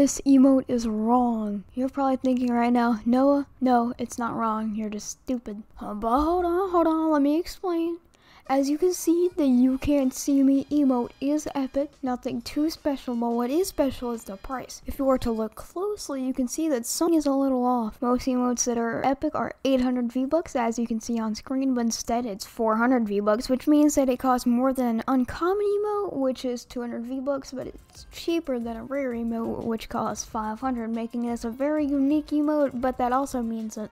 This emote is wrong. You're probably thinking right now, Noah, no, it's not wrong. You're just stupid. But hold on, hold on, let me explain. As you can see, the You Can't See Me emote is epic, nothing too special, but what is special is the price. If you were to look closely, you can see that something is a little off. Most emotes that are epic are 800 V-Bucks, as you can see on screen, but instead it's 400 V-Bucks, which means that it costs more than an uncommon emote, which is 200 V-Bucks, but it's cheaper than a rare emote, which costs 500, making this a very unique emote, but that also means that